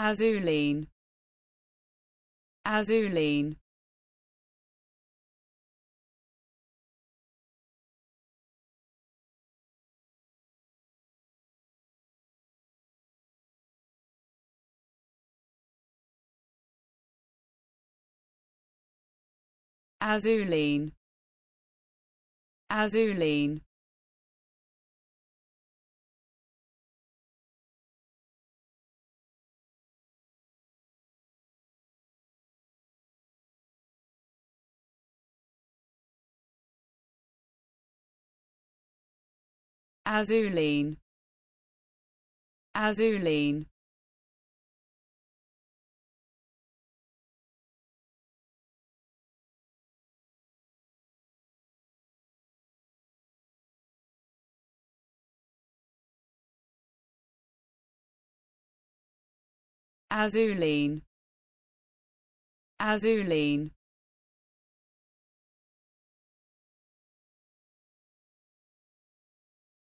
Azuline Azuline Azuline Azuline Azuline Azuline Azuline Azuline